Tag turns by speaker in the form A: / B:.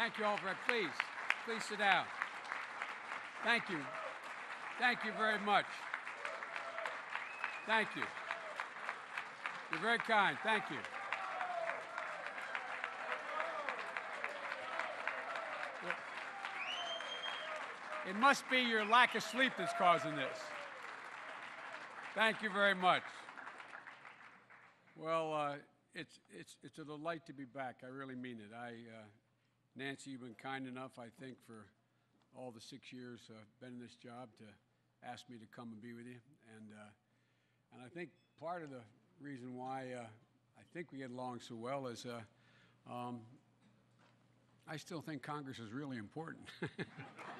A: Thank you for Please, please sit down. Thank you. Thank you very much. Thank you. You're very kind. Thank you. It must be your lack of sleep that's causing this. Thank you very much. Well, uh, it's, it's, it's a delight to be back. I really mean it. I, uh, Nancy, you've been kind enough, I think, for all the six years I've been in this job to ask me to come and be with you. And, uh, and I think part of the reason why uh, I think we get along so well is uh, um, I still think Congress is really important.